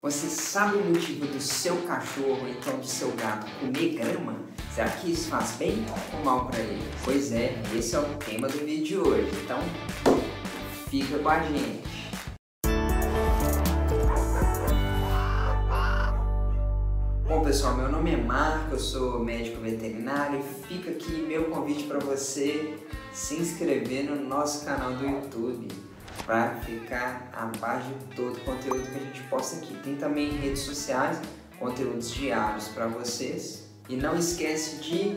Você sabe o motivo do seu cachorro, então do seu gato, comer grama? Será que isso faz bem ou mal para ele? Pois é, esse é o tema do vídeo de hoje, então fica com a gente. Bom pessoal, meu nome é Marco, eu sou médico veterinário e fica aqui meu convite para você se inscrever no nosso canal do YouTube para ficar a par de todo o conteúdo que a gente posta aqui. Tem também redes sociais, conteúdos diários para vocês. E não esquece de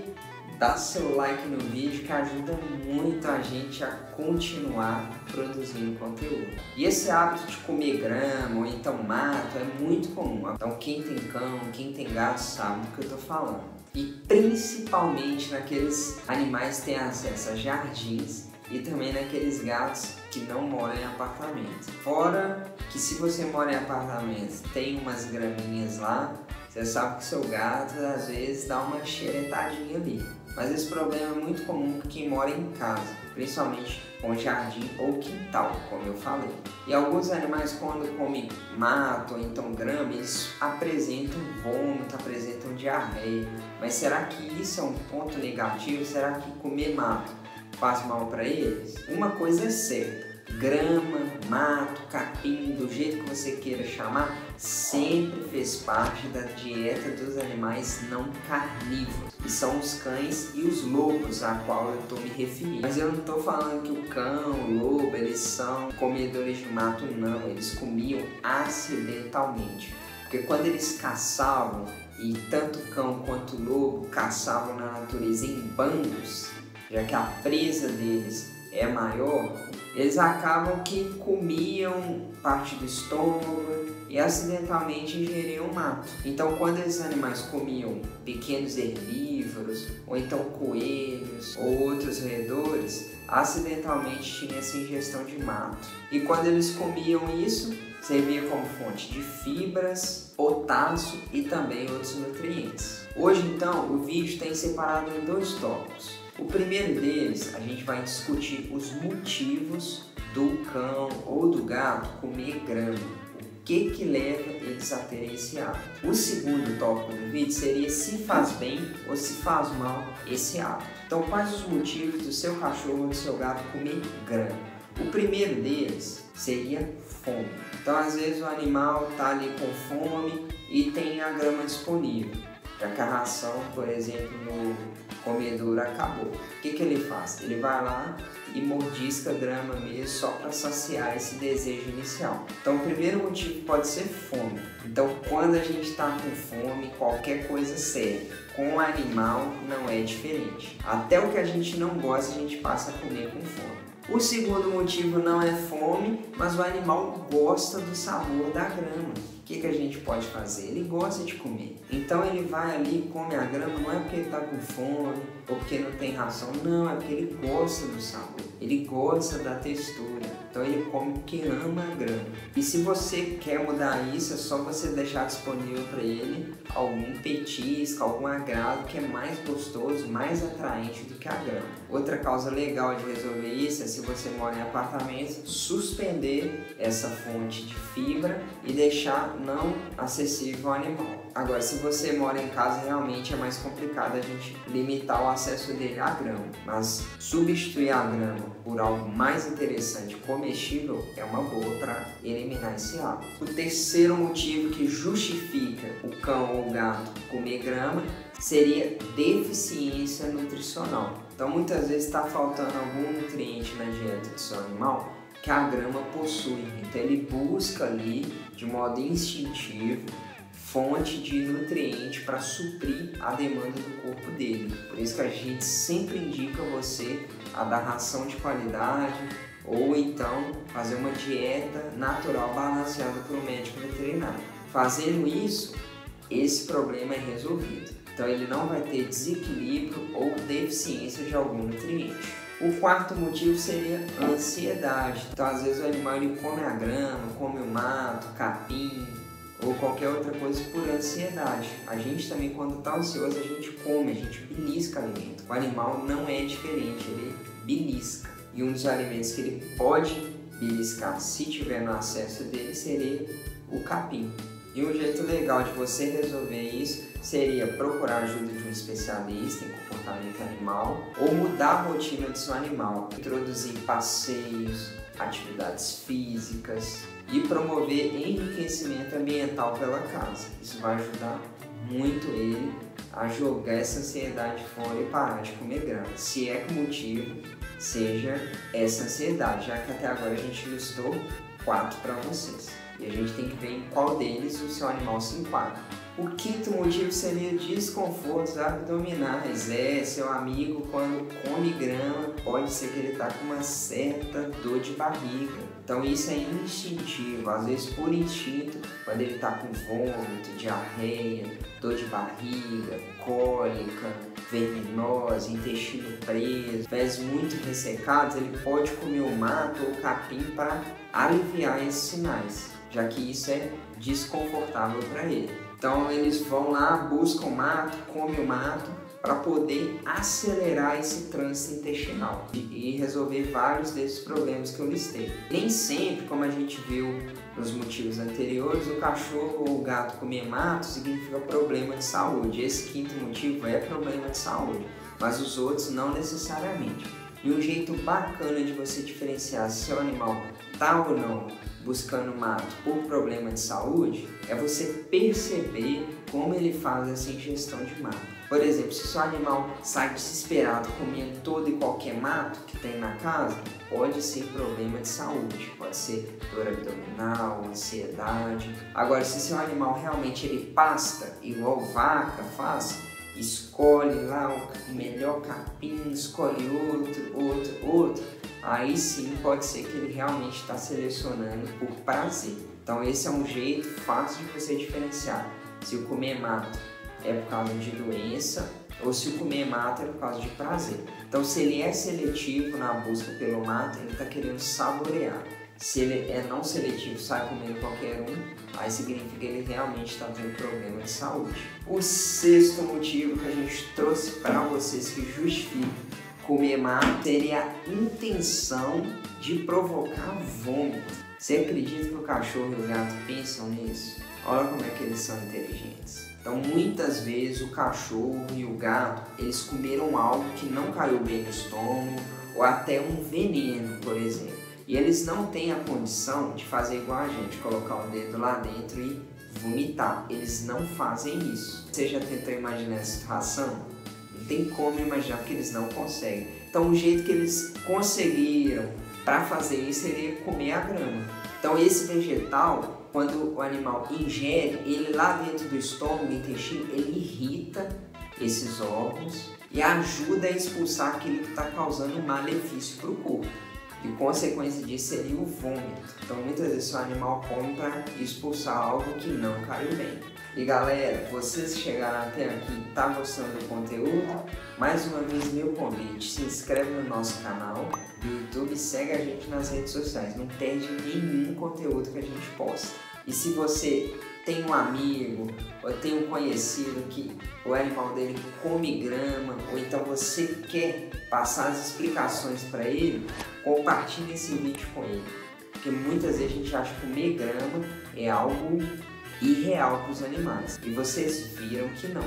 dar seu like no vídeo que ajuda muito a gente a continuar produzindo conteúdo. E esse hábito de comer grama ou então mato é muito comum. Então quem tem cão, quem tem gato sabe do que eu estou falando. E principalmente naqueles animais que têm acesso a jardins e também naqueles gatos que não moram em apartamento. Fora que se você mora em apartamento tem umas graminhas lá, você sabe que seu gato às vezes dá uma xeretadinha ali. Mas esse problema é muito comum para quem mora em casa, principalmente com jardim ou quintal, como eu falei. E alguns animais, quando comem mato ou então grama, eles apresentam vômito, apresentam diarreia. Mas será que isso é um ponto negativo? Será que comer mato faz mal para eles? Uma coisa é certa, grama, mato, capim, do jeito que você queira chamar, sempre fez parte da dieta dos animais não carnívoros. E são os cães e os lobos a qual eu estou me referindo. Mas eu não estou falando que o cão, o lobo, eles são comedores de mato, não. Eles comiam acidentalmente. Porque quando eles caçavam, e tanto cão quanto lobo caçavam na natureza em bandos, já que a presa deles é maior, eles acabam que comiam parte do estômago e acidentalmente ingeriam mato. Então, quando esses animais comiam pequenos herbívoros, ou então coelhos, ou outros roedores, acidentalmente tinha essa ingestão de mato. E quando eles comiam isso, servia como fonte de fibras, potássio e também outros nutrientes. Hoje, então, o vídeo tem separado em dois tópicos. O primeiro deles, a gente vai discutir os motivos do cão ou do gato comer grama. O que que leva eles a terem esse hábito? O segundo tópico do vídeo seria se faz bem ou se faz mal esse hábito. Então, quais os motivos do seu cachorro ou do seu gato comer grama? O primeiro deles seria fome. Então, às vezes o animal está ali com fome e tem a grama disponível já que a ração, por exemplo, no comedor acabou. O que, que ele faz? Ele vai lá e mordisca grama mesmo só para saciar esse desejo inicial. Então, o primeiro motivo pode ser fome. Então, quando a gente está com fome, qualquer coisa serve. Com o animal não é diferente. Até o que a gente não gosta, a gente passa a comer com fome. O segundo motivo não é fome, mas o animal gosta do sabor da grama que, que a gente pode fazer? Ele gosta de comer. Então ele vai ali e come a grama, não é porque ele está com fome ou porque não tem ração, não, é porque ele gosta do sabor, ele gosta da textura. Então ele come porque ama a grama. E se você quer mudar isso, é só você deixar disponível para ele algum petisco, algum agrado que é mais gostoso, mais atraente do que a grama. Outra causa legal de resolver isso é se você mora em apartamento, suspender essa fonte de fibra e deixar não acessível ao animal. Agora, se você mora em casa, realmente é mais complicado a gente limitar o acesso dele à grama. Mas substituir a grama por algo mais interessante, comestível, é uma boa para eliminar esse hábito. O terceiro motivo que justifica o cão ou o gato comer grama seria deficiência nutricional. Então, muitas vezes está faltando algum nutriente na dieta do seu animal que a grama possui. Então ele busca ali de modo instintivo fonte de nutriente para suprir a demanda do corpo dele. Por isso que a gente sempre indica você a dar ração de qualidade ou então fazer uma dieta natural balanceada por um médico veterinário. Fazendo isso, esse problema é resolvido. Então ele não vai ter desequilíbrio ou deficiência de algum nutriente. O quarto motivo seria ansiedade. Então, às vezes, o animal come a grama, come o mato, capim ou qualquer outra coisa por ansiedade. A gente também, quando está ansioso, a gente come, a gente belisca alimento. O animal não é diferente, ele belisca. E um dos alimentos que ele pode beliscar, se tiver no acesso dele, seria o capim. E um jeito legal de você resolver isso seria procurar ajuda de um especialista em comportamento animal ou mudar a rotina do seu animal, introduzir passeios, atividades físicas e promover enriquecimento ambiental pela casa. Isso vai ajudar muito ele a jogar essa ansiedade fora e parar de comer grama. Se é que o motivo seja essa ansiedade, já que até agora a gente listou quatro para vocês. E a gente tem que ver em qual deles o seu animal se enquadra. O quinto motivo seria desconfortos abdominais. É, seu amigo quando come grama, pode ser que ele está com uma certa dor de barriga. Então isso é instintivo, às vezes por instinto, quando ele está com vômito, diarreia, dor de barriga, cólica, verminose, intestino preso, pés muito ressecados, ele pode comer o mato ou capim para aliviar esses sinais, já que isso é desconfortável para ele. Então eles vão lá, buscam o mato, comem o mato para poder acelerar esse trânsito intestinal e resolver vários desses problemas que eu listei. Nem sempre, como a gente viu nos motivos anteriores, o cachorro ou o gato comer mato significa problema de saúde. Esse quinto motivo é problema de saúde, mas os outros não necessariamente. E um jeito bacana de você diferenciar se seu animal está ou não buscando mato por problema de saúde é você perceber como ele faz essa ingestão de mato. Por exemplo, se seu animal sai desesperado comendo todo e qualquer mato que tem na casa, pode ser problema de saúde, pode ser dor abdominal, ansiedade. Agora, se seu animal realmente ele pasta igual vaca faz, escolhe lá o melhor capim, escolhe outro, outro, outro, aí sim pode ser que ele realmente está selecionando por prazer. Então esse é um jeito fácil de você diferenciar se o comer mato é por causa de doença ou se o comer mato é por causa de prazer. Então se ele é seletivo na busca pelo mato, ele está querendo saborear. Se ele é não seletivo, sai comendo qualquer um, aí significa que ele realmente está tendo problema de saúde. O sexto motivo que a gente trouxe para vocês que justifica comer mato seria a intenção de provocar vômito. Você acredita que o cachorro e o gato pensam nisso? Olha como é que eles são inteligentes. Então, muitas vezes o cachorro e o gato, eles comeram algo que não caiu bem no estômago ou até um veneno, por exemplo. E eles não têm a condição de fazer igual a gente, colocar o dedo lá dentro e vomitar. Eles não fazem isso. Você já tentou imaginar essa situação? Tem como imaginar porque eles não conseguem. Então o jeito que eles conseguiram para fazer isso seria comer a grama. Então esse vegetal, quando o animal ingere, ele lá dentro do estômago, intestino, ele irrita esses órgãos e ajuda a expulsar aquilo que está causando um malefício para o corpo. E consequência disso seria o vômito. Então muitas vezes o animal come para expulsar algo que não caiu bem. E galera, vocês chegaram até aqui, tá gostando do conteúdo? Mais uma vez meu convite, se inscreve no nosso canal do YouTube e segue a gente nas redes sociais. Não perde nenhum conteúdo que a gente posta. E se você tem um amigo ou tem um conhecido que o animal dele come grama, ou então você quer passar as explicações para ele, compartilhe esse vídeo com ele. Porque muitas vezes a gente acha que comer grama é algo irreal para os animais. E vocês viram que não.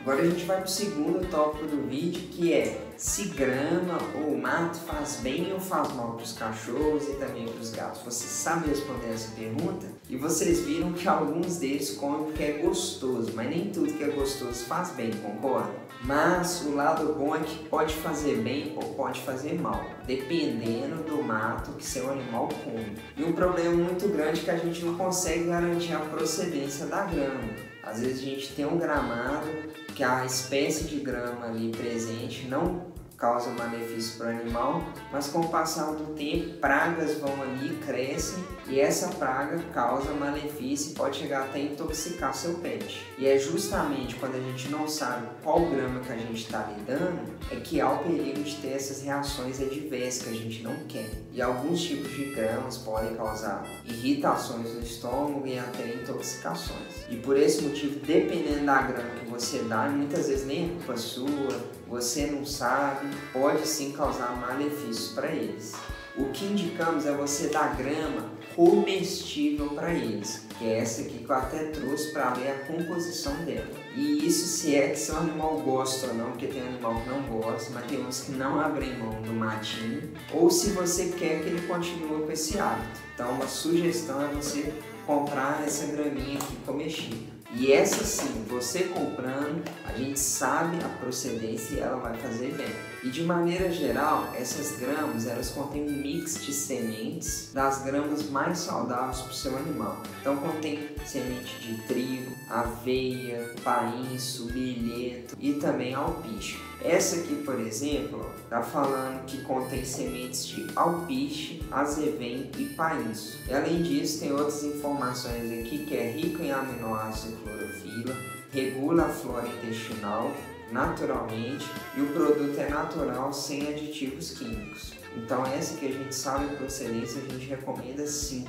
Agora a gente vai para o segundo tópico do vídeo, que é se grama ou mato faz bem ou faz mal para os cachorros e também para os gatos. Você sabe responder essa pergunta? E vocês viram que alguns deles comem porque é gostoso, mas nem tudo que é gostoso faz bem, concorda? Mas o lado bom é que pode fazer bem ou pode fazer mal, dependendo do mato que seu animal come. E um problema muito grande é que a gente não consegue garantir a procedência da grama. Às vezes a gente tem um gramado que a espécie de grama ali presente não causa malefício para o animal, mas com o passar do tempo, pragas vão ali, crescem e essa praga causa malefício e pode chegar até intoxicar seu pet. E é justamente quando a gente não sabe qual grama que a gente está lidando, é que há o perigo de ter essas reações adversas que a gente não quer. E alguns tipos de gramas podem causar irritações no estômago e até intoxicações. E por esse motivo, dependendo da grama que você dá, muitas vezes nem é culpa sua, você não sabe, pode sim causar malefícios para eles. O que indicamos é você dar grama comestível para eles, que é essa aqui que eu até trouxe para ver a composição dela. E isso se é que seu animal gosta ou não, porque tem animal que não gosta, mas tem uns que não abrem mão do matinho, ou se você quer que ele continue com esse hábito. Então uma sugestão é você comprar essa graminha aqui comestível. E essa sim, você comprando, a gente sabe a procedência e ela vai fazer bem. E de maneira geral, essas gramas elas contêm um mix de sementes das gramas mais saudáveis para o seu animal. Então contém semente de trigo, aveia, painço, milheto e também alpiche. Essa aqui, por exemplo, está falando que contém sementes de alpiche, azevém e painço. E além disso, tem outras informações aqui que é rico em aminoácidos e clorofila, regula a flora intestinal, naturalmente e o produto é natural sem aditivos químicos. Então essa que a gente sabe a procedência, a gente recomenda sim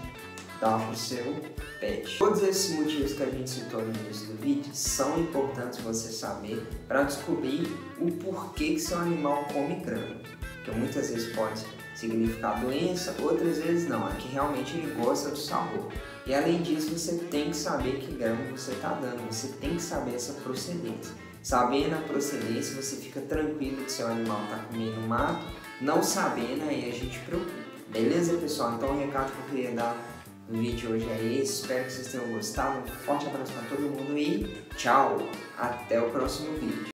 dar para o seu pet. Todos esses motivos que a gente citou no início do vídeo são importantes você saber para descobrir o porquê que seu animal come grama. Que muitas vezes pode significar doença, outras vezes não, é que realmente ele gosta do sabor. E além disso, você tem que saber que grama você está dando, você tem que saber essa procedência. Sabendo a procedência, você fica tranquilo que seu animal está comendo mato, não sabendo, aí a gente preocupa. Beleza, pessoal? Então o recado que eu queria dar no vídeo hoje é esse. Espero que vocês tenham gostado. Um forte abraço para todo mundo e tchau! Até o próximo vídeo.